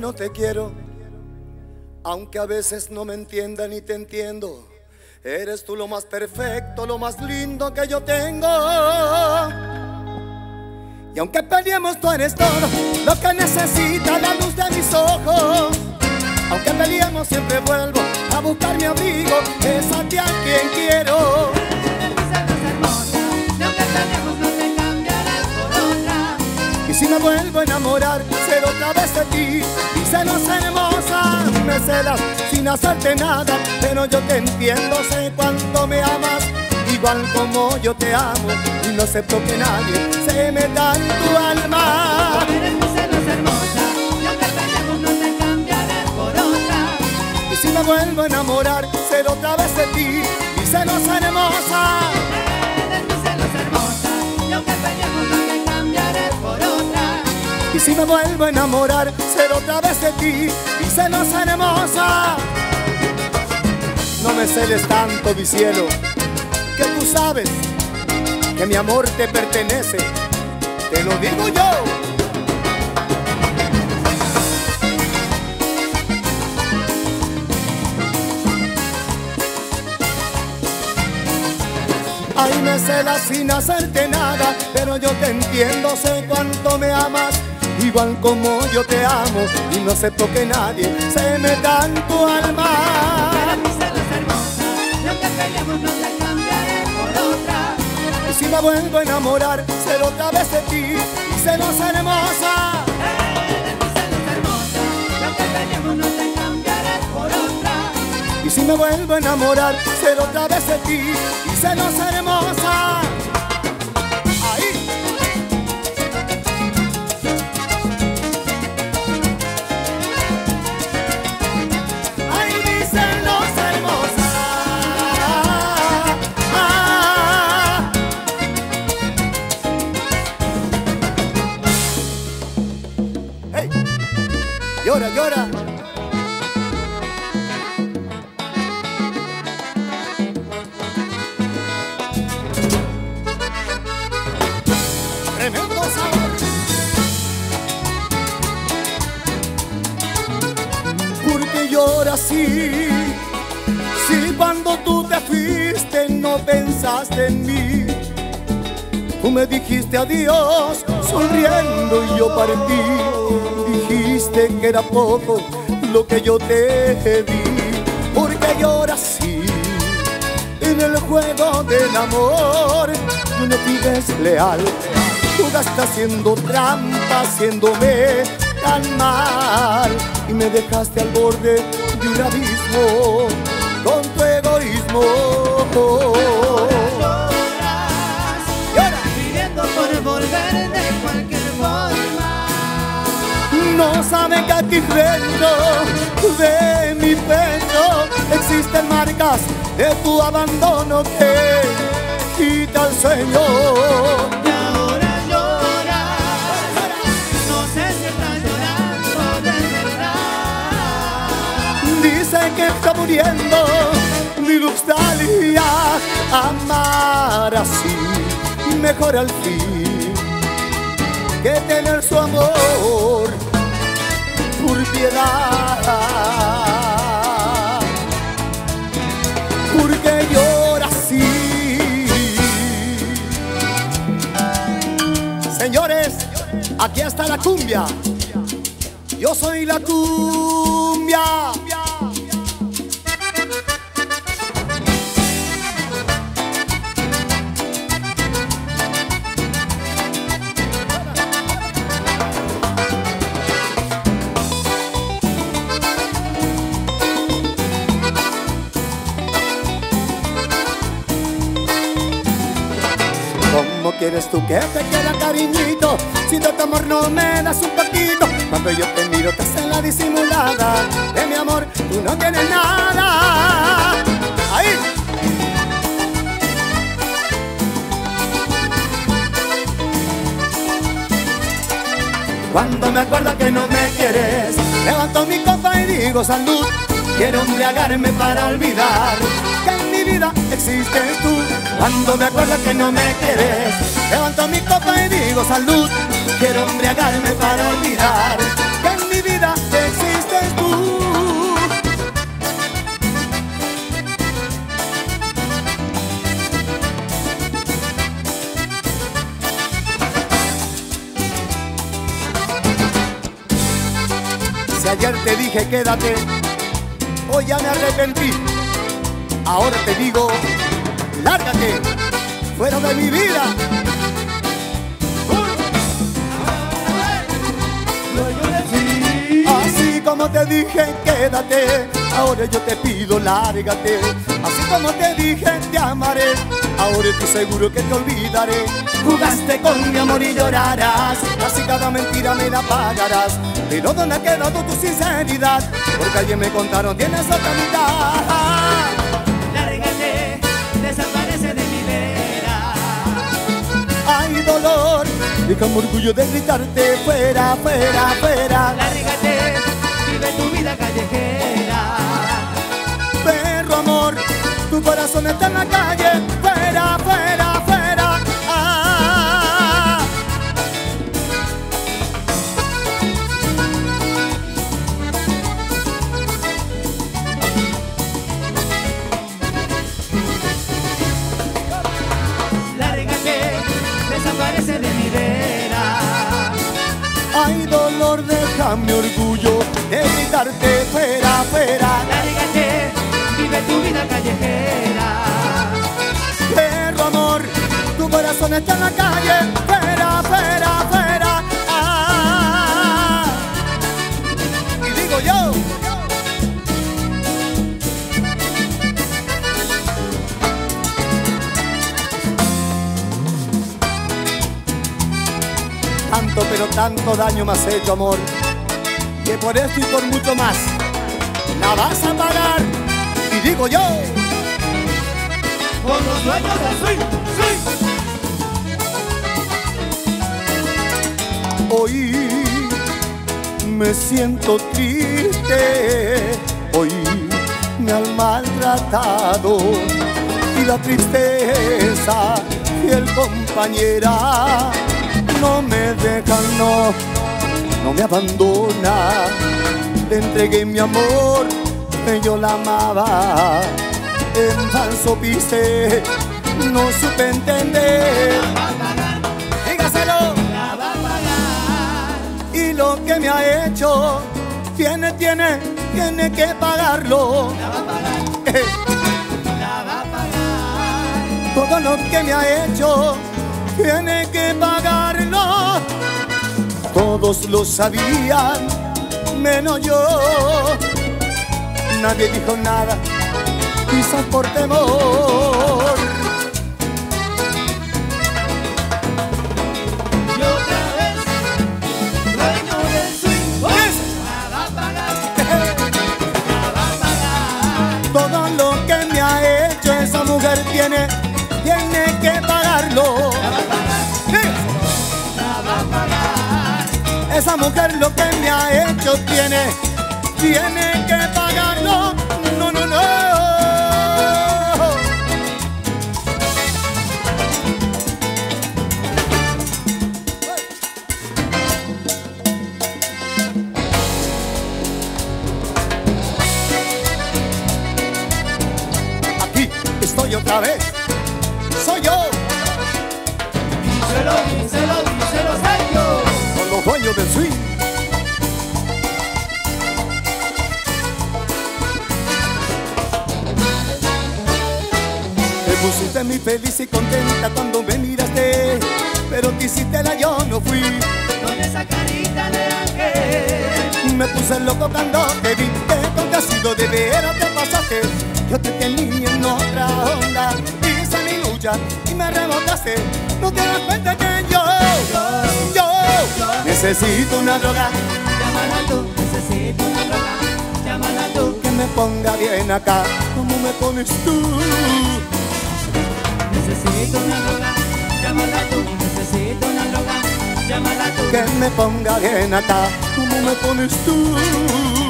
no te quiero, aunque a veces no me entienda ni te entiendo, eres tú lo más perfecto, lo más lindo que yo tengo. Y aunque peleemos, tú eres todo lo que necesita la luz de mis ojos. Aunque peleemos, siempre vuelvo a buscar mi abrigo, es a ti a quien quiero. Si me vuelvo a enamorar, ser otra vez de ti. Y celos hermosa, me celas sin hacerte nada. Pero yo te entiendo, sé cuánto me amas, igual como yo te amo. Y no acepto que nadie se meta en tu alma. Y si me vuelvo a enamorar, ser otra vez de ti. Y celos hermosa. Eres mi celos hermosa, y aunque peleemos Y si me vuelvo a enamorar, ser otra vez de ti y celos hermosa. No me celes tanto, mi cielo, que tú sabes que mi amor te pertenece. Te lo digo yo. Ay, me celas sin hacerte nada, pero yo te entiendo, sé cuánto me amas, igual como yo te amo, y no acepto que nadie se meta en tu alma. Celos no cambiaré por otra. Y si me vuelvo a enamorar, ser otra vez de ti, y celos hermosa. Y aunque peleemos no te cambiaré por otra. Y si me vuelvo a enamorar, ser otra vez de ti, y celos hermosa. Llora, llora. Tremendo sabor. Porque llora así. Si cuando tú te fuiste no pensaste en mí. Tú me dijiste adiós sonriendo y yo partí. Que era poco lo que yo te di. Porque llora así. En el juego del amor tú no pides leal. Tú estás haciendo trampa, haciéndome tan mal. Y me dejaste al borde de un abismo con tu egoísmo. No saben que aquí dentro de mi pecho existen marcas de tu abandono que quita el sueño. Y ahora lloras, no sé si estás llorando de verdad. Dicen que está muriendo mi nostalgia. Amar así, mejor al fin que tener su amor piedad. Porque llora así. Señores, aquí está la cumbia. Yo soy la cumbia. Quieres tú que te quiera cariñito? Si de tu amor no me das un poquito Cuando yo te miro te hace la disimulada. De mi amor tú no tienes nada. Ahí. Cuando me acuerdo que no me quieres Levanto mi copa y digo salud Quiero embriagarme para olvidar Que en mi vida existes tú Cuando me acuerdo que no me quieres Levanto mi copa y digo salud Quiero embriagarme para olvidar Que en mi vida existes tú Si ayer te dije quédate Hoy ya me arrepentí. Ahora te digo, lárgate fuera de mi vida. Así como te dije, quédate, ahora yo te pido, lárgate. Así como te dije, te amaré, ahora estoy seguro que te olvidaré. Jugaste con mi amor y llorarás, así cada mentira me la pagarás. Pero ¿dónde ha quedado tu sinceridad? Porque ayer me contaron, tienes otra mitad. Y como orgullo de gritarte fuera, fuera, fuera. Lárgate, vive tu vida callejera. Perro amor, tu corazón está en la calle, gritarte fuera, fuera. Lárgate, vive tu vida callejera. Perro amor, tu corazón está en la calle, fuera, fuera, fuera. Ah. Y digo yo. Tanto, pero tanto daño me has hecho, amor, que por esto y por mucho más la vas a pagar. Y digo yo. Con los dueños del swing, swing. Hoy me siento triste, hoy me han maltratado y la tristeza y el compañera no me dejan, no, no me abandona. Le entregué mi amor, que yo la amaba, en falso piste, no supe entender. Dígaselo La va a pagar. y lo que me ha hecho tiene, tiene, tiene que pagarlo. La va a pagar. La va a pagar. todo lo que me ha hecho tiene que pagarlo. Todos lo sabían, menos yo. Nadie dijo nada, quizás por temor. Y otra vez, dueño del swing. La va a pagar. La va a pagar. Todo lo que me ha hecho esa mujer tiene mujer lo que me ha hecho tiene, tiene que pagarlo. No, no, no. Dueños del swing. Te pusiste muy feliz y contenta cuando me miraste, pero te hiciste la yo no fui. Con esa carita de ángel. Me puse loco cuando te vi, que con sido de veras te pasaste. Yo te tenía en otra onda, hice mi lucha y me rebotaste. No te das cuenta que yo, yo, necesito una droga Llámala tú, necesito una droga. Llámala tú, que me ponga bien acá, como me pones tú. necesito una droga. Llámala tú, necesito una droga. Llámala tú. Que me ponga bien acá, como me pones tú.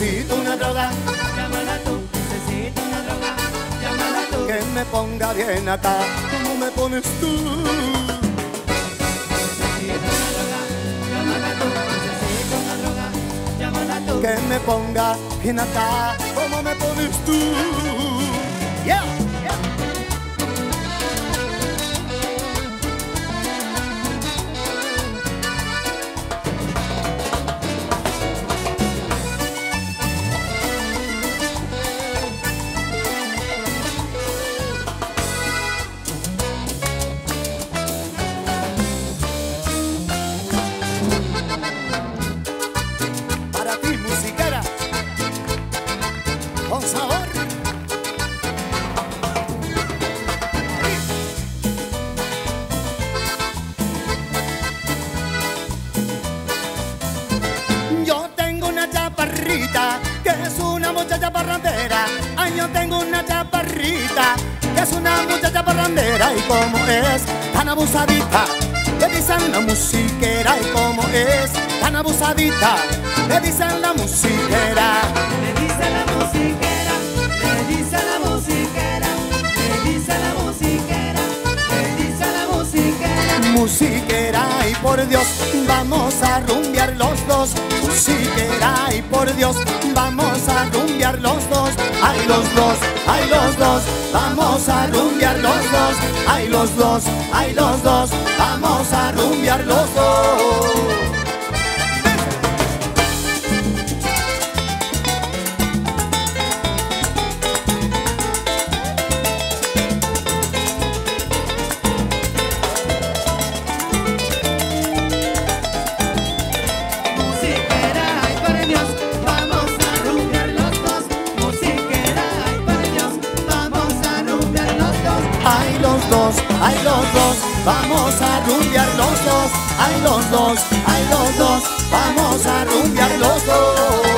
necesito una droga, llámala tú. Necesito una droga, llámala tú. Que me ponga bien acá, como me pones tú. Necesito una droga, llámala tú. Necesito una droga, llámala tú. Que me ponga bien acá, como me pones tú. Yeah. Una chaparrita que es una muchacha parrandera. Y como es tan abusadita, le dicen la musiquera. Y como es tan abusadita, le dicen la musiquera. Le dice la musiquera, le dice la musiquera, le dice la musiquera, le dice la musiquera. Musiquera y por Dios, vamos a rumbear los dos. Musiquera por Dios, vamos a rumbear los dos. Ay los dos, ay los dos, vamos a rumbear los dos. Ay los dos, ay los dos, vamos a rumbear los dos. Vamos a rumbear los dos. Ay los dos, ay los dos, vamos a rumbear los dos.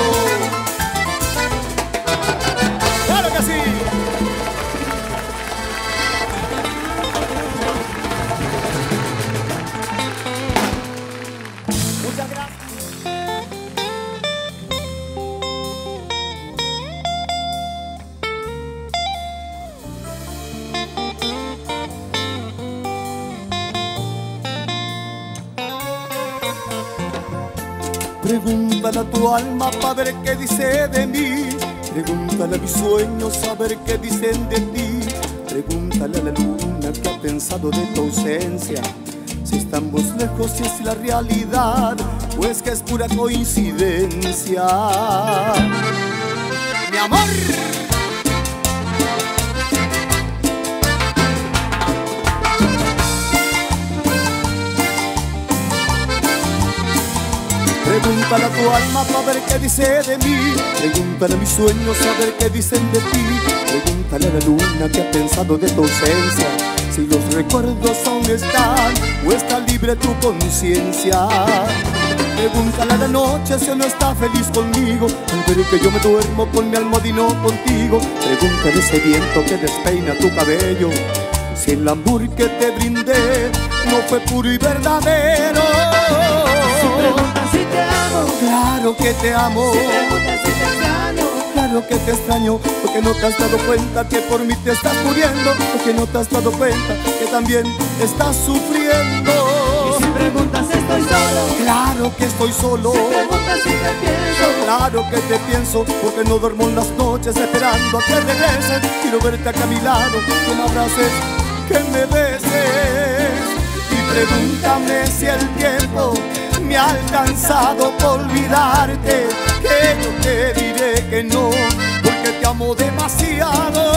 A ver qué dicen de ti. Pregúntale a la luna que ha pensado de tu ausencia. Si estamos lejos, si es la realidad, pues que es pura coincidencia. Mi amor. Pregúntale a tu alma para ver qué dice de mí. Pregúntale a mis sueños a ver qué dicen de ti. Pregúntale a la luna que ha pensado de tu ausencia. Si los recuerdos aún están o está libre tu conciencia. Pregúntale a la noche si no está feliz conmigo. Ver que yo me duermo con mi almohadino contigo. Pregúntale ese viento que despeina tu cabello. Si el amor que te brindé no fue puro y verdadero. Si preguntas si te amo, Claro que te amo, si preguntas si te extraño. claro que te extraño, porque no te has dado cuenta que por mí te estás muriendo, porque no te has dado cuenta que también estás sufriendo. Y si preguntas estoy solo, Claro que estoy solo, si preguntas si te pienso. claro que te pienso, porque no duermo en las noches esperando a que regreses. Quiero verte acá a mi lado, que me abraces, que me beses. Y pregúntame si el tiempo me ha alcanzado por olvidarte, que yo te diré que no, porque te amo demasiado.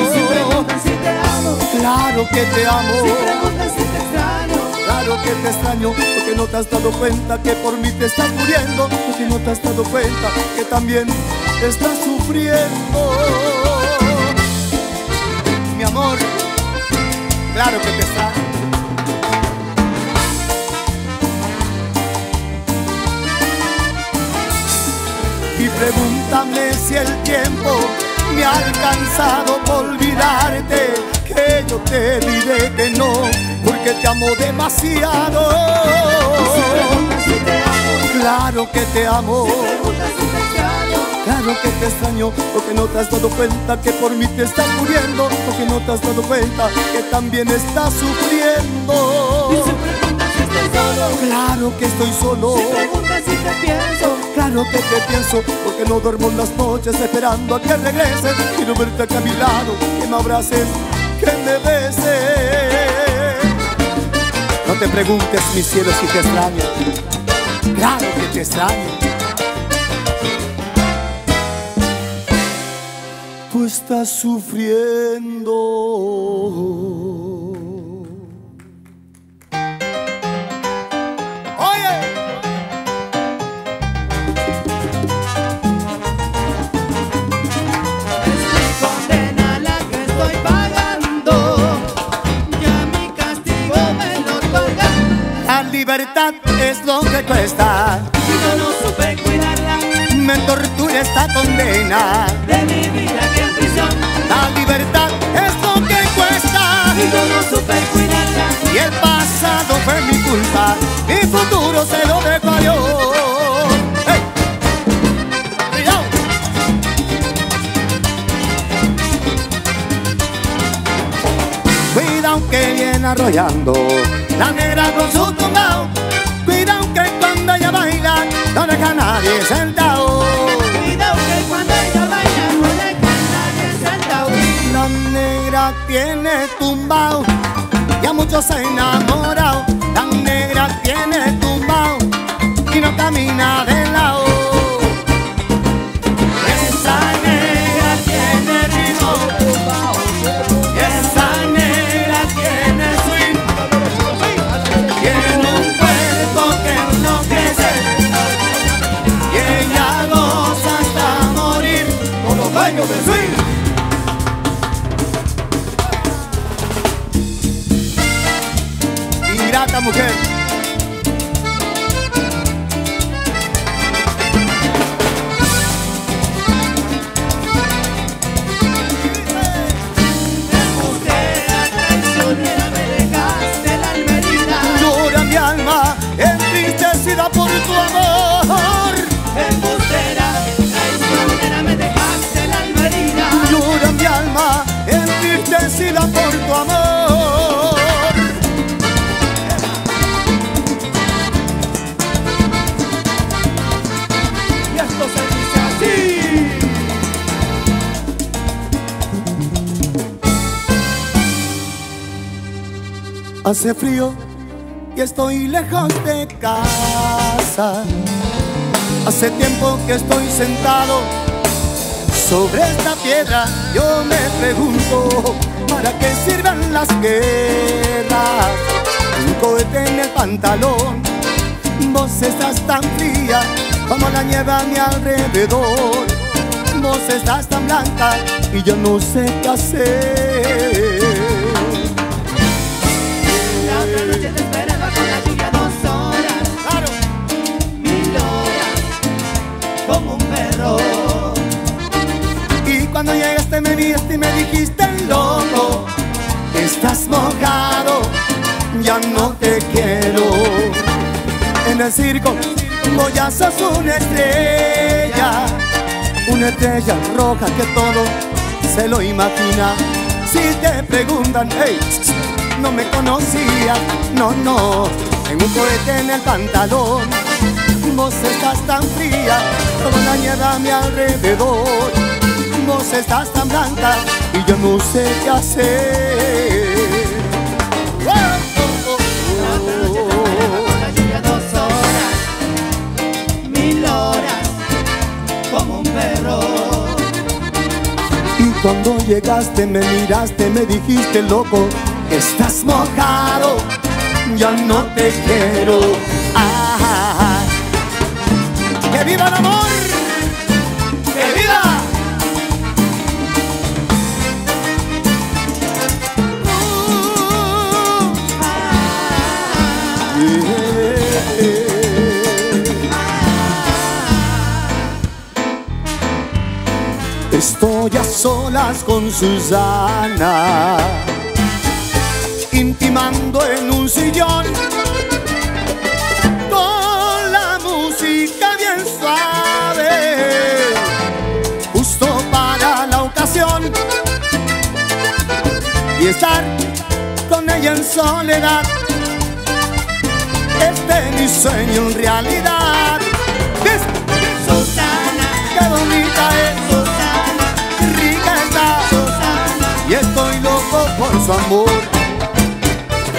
Y si preguntas si te amo, Claro que te amo. si preguntas si te extraño. Claro que te extraño, porque no te has dado cuenta que por mí te estás muriendo, porque no te has dado cuenta que también estás sufriendo. Mi amor, claro que te extraño. Pregúntame si el tiempo me ha alcanzado por olvidarte, que yo te diré que no, porque te amo demasiado. Claro que te amo, claro que te extraño, porque no te has dado cuenta que por mí te estás muriendo, porque no te has dado cuenta que también estás sufriendo. Estoy solo. Claro que estoy solo. Si preguntas si te pienso, Claro que te pienso, porque no duermo en las noches esperando a que regreses. Quiero verte acá a mi lado, que me abraces, que me beses. No te preguntes, mi cielo, si te extraño. Claro que te extraño. Tú estás sufriendo. Es lo que cuesta. Yo no supe cuidarla Me tortura esta condena. de mi vida aquí en prisión. La libertad es lo que cuesta. Yo no supe cuidarla. Y el pasado fue mi culpa. Mi futuro se lo dejo a Dios. Que viene arrollando la negra con su tumbao. Deja a nadie sentado. Cuidado que cuando ella baila no deja a nadie sentado. La negra tiene tumbao y a muchos se ha enamorado. La negra tiene tumbao y no camina de lado. Hace frío y estoy lejos de casa. Hace tiempo que estoy sentado sobre esta piedra. Yo me pregunto, ¿para qué sirven las guerras? Un cohete en el pantalón. Vos estás tan fría como la nieve a mi alrededor. Vos estás tan blanca y yo no sé qué hacer. Cuando llegaste me viste y me dijiste loco Estás mojado, ya no te quiero En el circo vos ya sos una estrella Una estrella roja que todo se lo imagina. Si te preguntan, hey, no me conocía No, no, en un cohete en el pantalón Vos estás tan fría, como la nieve a mi alrededor Estás tan blanca y yo no sé qué hacer. Dos horas, mil horas, como un perro. Y cuando llegaste me miraste, me dijiste loco, estás mojado, ya no te quiero. Ah, ¡Que viva el amor! Solas con Susana, intimando en un sillón, con la música bien suave, justo para la ocasión, y estar con ella en soledad. este mi sueño en realidad. Su amor.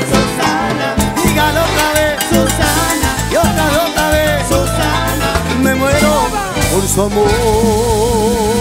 Susana, Dígalo otra vez, Susana, y otra otra vez, Susana. me muero por su amor.